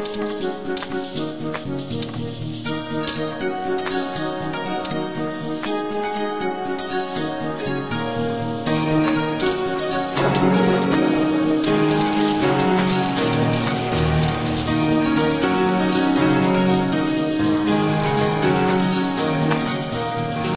Música